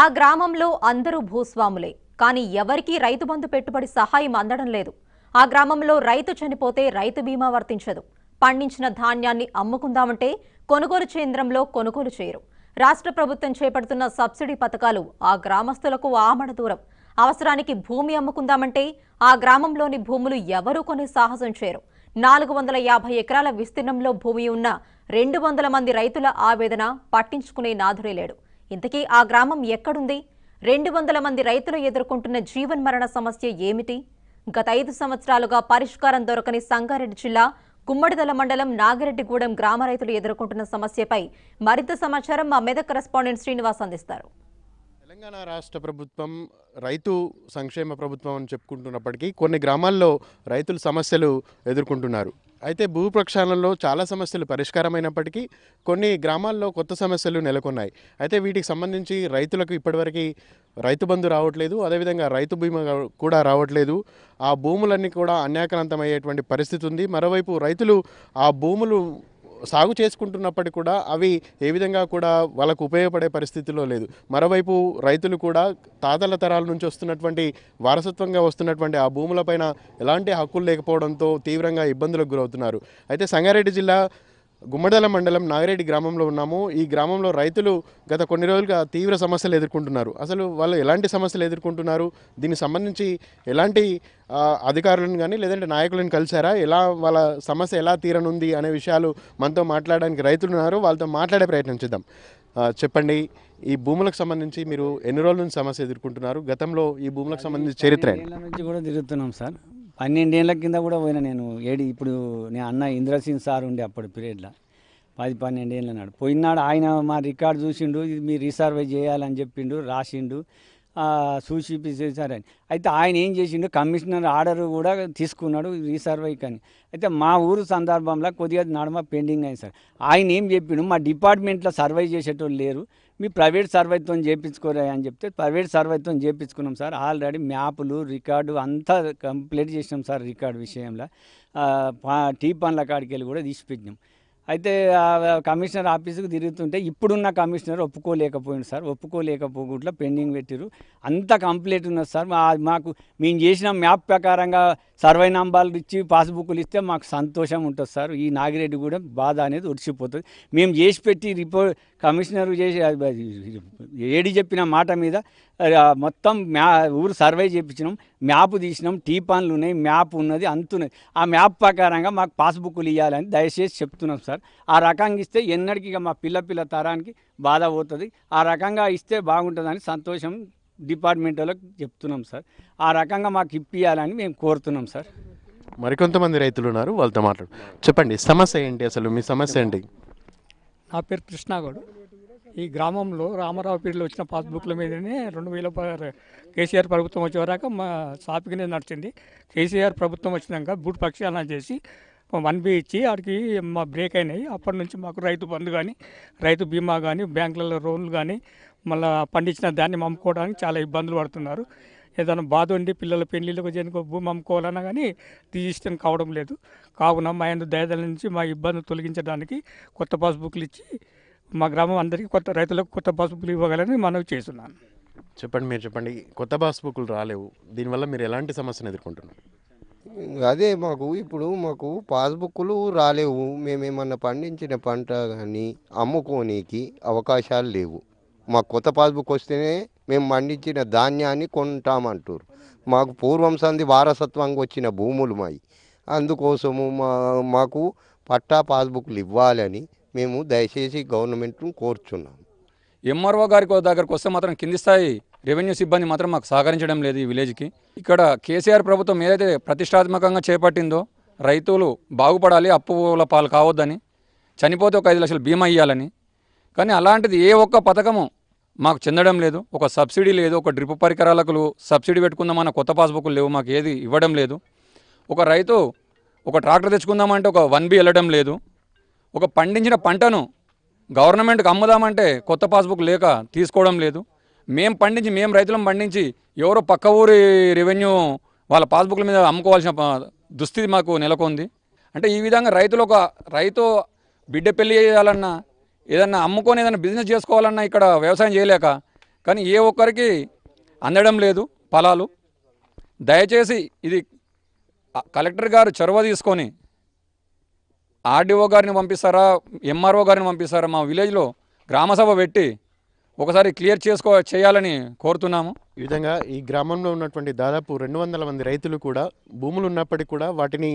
ఆ గ్రామంలో అందరూ భూస్వాములే. కానీ ఎవరికీ రైతు బంధు పెట్టుబడి సహాయం అందడం లేదు. ఆ గ్రామంలో రైతు చనిపోతే రైతు బీమా వర్తించదు. పండించిన ధాన్యాన్ని అమ్ముకుందామంటే కొనుగోలు కేంద్రంలో కొనుగోలు చేయరు. రాష్ట్ర ప్రభుత్వం చేపడుతున్న సబ్సిడీ పథకాలు ఆ గ్రామస్తులకు ఆమడ దూరం. అవసరానికి భూమి అమ్ముకుందామంటే ఆ గ్రామంలోని భూములు ఎవరూ కొనే సాహసం చేయరు. నాలుగు వందల యాభై ఎకరాల విస్తీర్ణంలో భూమి ఉన్న రెండు వందల మంది రైతుల ఆవేదన పట్టించుకునే నాథుడే లేడు. ఇంతకీ ఆ గ్రామం ఎక్కడుంది? రెండు వందల మంది రైతులు ఎదుర్కొంటున్న జీవన్ మరణ సమస్య ఏమిటి? గత ఐదు సంవత్సరాలుగా పరిష్కారం దొరకని సంగారెడ్డి జిల్లా గుమ్మడిదల మండలం నాగిరెడ్డిగూడెం గ్రామ రైతులు ఎదుర్కొంటున్న సమస్యపై మరింత సమాచారం మా మెదక్ కరెస్పాండెంట్ శ్రీనివాస్ అందిస్తారు. తెలంగాణ రాష్ట్ర ప్రభుత్వం రైతు సంక్షేమ ప్రభుత్వం అని చెప్పుకుంటున్నప్పటికీ కొన్ని గ్రామాల్లో రైతులు సమస్యలు ఎదుర్కొంటున్నారు. అయితే భూ ప్రక్షాళనలో చాలా సమస్యలు పరిష్కారమైనప్పటికీ కొన్ని గ్రామాల్లో కొత్త సమస్యలు నెలకొన్నాయి. అయితే వీటికి సంబంధించి రైతులకు ఇప్పటివరకు రైతు బంధు రావట్లేదు. అదేవిధంగా రైతు బీమా కూడా రావట్లేదు. ఆ భూములన్నీ కూడా అన్యాక్రాంతమయ్యేటువంటి పరిస్థితి ఉంది. మరోవైపు రైతులు ఆ భూములు సాగు చేసుకుంటున్నప్పటికీ కూడా అవి ఏ విధంగా కూడా వాళ్ళకు ఉపయోగపడే పరిస్థితిలో లేదు. మరోవైపు రైతులు కూడా తాతల తరాల నుంచి వస్తున్నటువంటి వారసత్వంగా వస్తున్నటువంటి ఆ భూములపైన ఎలాంటి హక్కులు లేకపోవడంతో తీవ్రంగా ఇబ్బందులకు గురవుతున్నారు. అయితే సంగారెడ్డి జిల్లా గుమ్మడల మండలం నాగిరెడ్డి గ్రామంలో ఉన్నాము. ఈ గ్రామంలో రైతులు గత కొన్ని రోజులుగా తీవ్ర సమస్యలు ఎదుర్కొంటున్నారు. అసలు వాళ్ళు ఎలాంటి సమస్యలు ఎదుర్కొంటున్నారు? దీనికి సంబంధించి ఎలాంటి అధికారులను కానీ లేదంటే నాయకులను కలిసారా ఎలా వాళ్ళ సమస్య ఎలా తీరనుంది అనే విషయాలు మనతో మాట్లాడడానికి రైతులు ఉన్నారు. వాళ్ళతో మాట్లాడే ప్రయత్నం చేద్దాం. చెప్పండి. ఈ భూములకు సంబంధించి మీరు ఎన్ని రోజుల నుంచి సమస్య ఎదుర్కొంటున్నారు? గతంలో ఈ భూములకు సంబంధించి చరిత్ర నుంచి కూడా తిరుగుతున్నాం సార్. పన్నెండేళ్ళ కింద కూడా పోయినా నేను. ఏడి ఇప్పుడు నేను అన్న ఇంద్రసింగ్ సార్ ఉండే అప్పుడు పీరియడ్లో పది పన్నెండేళ్ళ నాడు. పోయినాడు ఆయన మా రికార్డు చూసిండు ఇది మీరు రీసర్వే చేయాలని చెప్పిండు రాసిండు ఆ, చూసి అని. అయితే ఆయన ఏం చేసిండు కమిషనర్ ఆర్డర్ కూడా తీసుకున్నాడు రీసర్వే కానీ అయితే మా ఊరు సందర్భంలో కొద్దిగా నడమ పెండింగ్ అయింది సార్. ఆయన ఏం చెప్పిండు మా డిపార్ట్మెంట్లో సర్వే చేసేటోళ్ళు లేరు. మీ ప్రైవేట్ సర్వేతో చేయించుకోరా అని చెప్తే ప్రైవేట్ సర్వేతో చేయించుకున్నాం సార్. ఆల్రెడీ మ్యాపులు రికార్డు అంతా కంప్లీట్ చేసినాం సార్ రికార్డు విషయంలో. పా- టీ పనుల కాడికి వెళ్ళి కూడా తీసిపెట్టినాం. అయితే కమిషనర్ ఆఫీసుకు తిరుగుతుంటే ఇప్పుడున్న కమిషనర్ ఒప్పుకోలేకపోయింది సార్. ఒప్పుకోలేకపోకుండా పెండింగ్ పెట్టిరు అంత కంప్లీట్ ఉన్నది సార్. మాకు మేము చేసిన మ్యాప్ ప్రకారంగా సర్వే నంబర్లు ఇచ్చి పాస్బుక్లు ఇస్తే మాకు సంతోషం ఉంటుంది సార్. ఈ నాగిరెడ్డి కూడా బాధ అనేది ఒడిచిపోతుంది మేము చేసి పెట్టి రిపోర్ట్ కమిషనర్ చేసి ఏడి చెప్పిన మాట మీద మొత్తం మ్యా ఊరు సర్వే చేయించినాం మ్యాప్ తీసినాం. టీ పనులు ఉన్నాయి. మ్యాప్ ఉన్నది. అంతున్నది ఆ మ్యాప్ ప్రకారంగా మాకు పాస్బుక్లు ఇవ్వాలని దయచేసి చెప్తున్నాం సార్. ఆ రకంగా ఇస్తే ఎన్నటికీ ఇక మా పిల్ల పిల్ల తరానికి బాధ పోతుంది. ఆ రకంగా ఇస్తే బాగుంటుందని సంతోషం డిపార్ట్మెంట్ వాళ్ళకి చెప్తున్నాం సార్. ఆ రకంగా మాకు ఇప్పియాలని మేము కోరుతున్నాం సార్. మరికొంతమంది రైతులు ఉన్నారు. వాళ్ళతో మాట్లాడు చెప్పండి. సమస్య ఏంటి అసలు? మీ సమస్య ఏంటి? నా పేరు కృష్ణాగౌడ్. ఈ గ్రామంలో రామారావు వచ్చిన పాస్బుక్ల మీదనే రెండు వేల కేసీఆర్ ప్రభుత్వం వచ్చేవరాక మా సాపికనే నడిచింది. కేసీఆర్ ప్రభుత్వం వచ్చినాక బూట్ ప్రక్షాళన చేసి వన్ బి ఇచ్చి వాడికి మా బ్రేక్ అయినాయి. అప్పటి నుంచి మాకు రైతు బంధు కానీ రైతు బీమా కానీ బ్యాంకులలో లోన్లు కానీ మళ్ళీ పండించిన ధాన్యం అమ్ముకోవడానికి చాలా ఇబ్బందులు పడుతున్నారు. ఏదైనా బాధ ఉండి పిల్లల పెళ్ళిళ్ళకు దేనికో భూమి అమ్ముకోవాలన్నా కానీ రిజిస్టర్ కావడం లేదు. కావున మా యందు దయదల నుంచి మా ఇబ్బందులు తొలగించడానికి కొత్త పాస్బుక్లు ఇచ్చి మా గ్రామం అందరికీ కొత్త రైతులకు కొత్త పాస్బుక్లు ఇవ్వగలని మనవి చేస్తున్నాను. చెప్పండి మీరు చెప్పండి కొత్త పాస్బుక్లు రాలేవు దీనివల్ల మీరు ఎలాంటి సమస్యను ఎదుర్కొంటున్నారు? అదే మాకు ఇప్పుడు మాకు పాస్బుక్లు రాలేవు మేమేమన్నా పండించిన పంట కానీ అమ్ముకోనీకి అవకాశాలు లేవు. మాకు కొత్త పాస్బుక్ వస్తేనే మేము పండించిన ధాన్యాన్ని కొంటామంటారు. మాకు పూర్వం సంది వారసత్వంగా వచ్చిన భూములు మాయి. అందుకోసము మా మాకు పట్టా పాస్బుక్లు ఇవ్వాలని మేము దయచేసి గవర్నమెంట్ను కోరుచున్నాం ఎంఆర్ఓ గారికి దగ్గరకు వస్తే మాత్రం కింది స్థాయి రెవెన్యూ సిబ్బంది మాత్రం మాకు సహకరించడం లేదు ఈ విలేజ్కి. ఇక్కడ కేసీఆర్ ప్రభుత్వం ఏదైతే ప్రతిష్టాత్మకంగా చేపట్టిందో రైతులు బాగుపడాలి అప్పుల పాలు కావద్దని చనిపోతే ఒక ఐదు లక్షలు బీమా ఇవ్వాలని కానీ అలాంటిది ఏ ఒక్క పథకము మాకు చెందడం లేదు ఒక సబ్సిడీ లేదు ఒక డ్రిప్ పరికరాలకు సబ్సిడీ పెట్టుకుందామన్న కొత్త పాస్బుక్లు లేవు మాకు ఏది ఇవ్వడం లేదు. ఒక రైతు ఒక ట్రాక్టర్ తెచ్చుకుందామంటే ఒక వన్ బి వెళ్ళడం లేదు. ఒక పండించిన పంటను గవర్నమెంట్కి అమ్ముదామంటే కొత్త పాస్బుక్ లేక తీసుకోవడం లేదు. మేము పండించి మేము రైతులం పండించి ఎవరో పక్క ఊరి రెవెన్యూ వాళ్ళ పాస్బుక్ల మీద అమ్ముకోవాల్సిన దుస్థితి మాకు నెలకొంది. అంటే ఈ విధంగా రైతులు ఒక రైతు బిడ్డ పెళ్ళి చేయాలన్నా ఏదన్నా అమ్ముకొని ఏదైనా బిజినెస్ చేసుకోవాలన్నా ఇక్కడ వ్యవసాయం చేయలేక కానీ ఏ ఒక్కరికి అందడం లేదు ఫలాలు. దయచేసి ఇది కలెక్టర్ గారు చొరవ తీసుకొని ఆర్డీఓ గారిని పంపిస్తారా ఎంఆర్ఓ గారిని పంపిస్తారా మా విలేజ్లో గ్రామసభ పెట్టి ఒకసారి క్లియర్ చేసుకో చేయాలని కోరుతున్నాము. ఈ విధంగా ఈ గ్రామంలో ఉన్నటువంటి దాదాపు రెండు వందల మంది రైతులు కూడా భూములు ఉన్నప్పటికీ కూడా వాటిని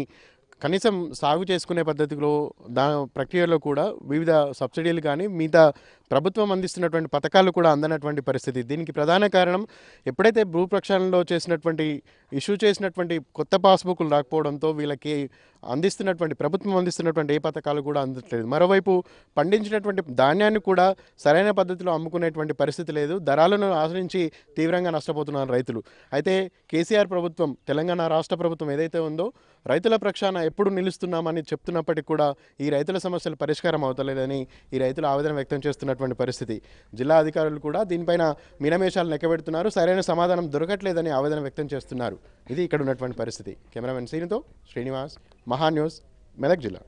కనీసం సాగు చేసుకునే పద్ధతిలో దా ప్రక్రియలో కూడా వివిధ సబ్సిడీలు కానీ మిగతా ప్రభుత్వం అందిస్తున్నటువంటి పథకాలు కూడా అందనటువంటి పరిస్థితి. దీనికి ప్రధాన కారణం ఎప్పుడైతే భూ ప్రక్షాళనలో చేసినటువంటి ఇష్యూ చేసినటువంటి కొత్త పాస్బుక్లు రాకపోవడంతో వీళ్ళకి అందిస్తున్నటువంటి ప్రభుత్వం అందిస్తున్నటువంటి ఏ పథకాలు కూడా అందట్లేదు. మరోవైపు పండించినటువంటి ధాన్యాన్ని కూడా సరైన పద్ధతిలో అమ్ముకునేటువంటి పరిస్థితి లేదు. ధరలను ఆశ్రయించి తీవ్రంగా నష్టపోతున్నారు రైతులు. అయితే కేసీఆర్ ప్రభుత్వం తెలంగాణ రాష్ట్ర ప్రభుత్వం ఏదైతే ఉందో రైతుల ప్రక్షాళన ఎప్పుడు నిలుస్తున్నామని చెప్తున్నప్పటికీ కూడా ఈ రైతుల సమస్యలు పరిష్కారం అవుతలేదని ఈ రైతులు ఆవేదన వ్యక్తం చేస్తున్నటువంటి పరిస్థితి. జిల్లా అధికారులు కూడా దీనిపైన మినమేషాలు లెక్కబెడుతున్నారు సరైన సమాధానం దొరకట్లేదని ఆవేదన వ్యక్తం చేస్తున్నారు. ఇది ఇక్కడ ఉన్నటువంటి పరిస్థితి. కెమెరామెన్ సీనితో శ్రీనివాస్ మహా న్యూస్ మెదక్ జిల్లా.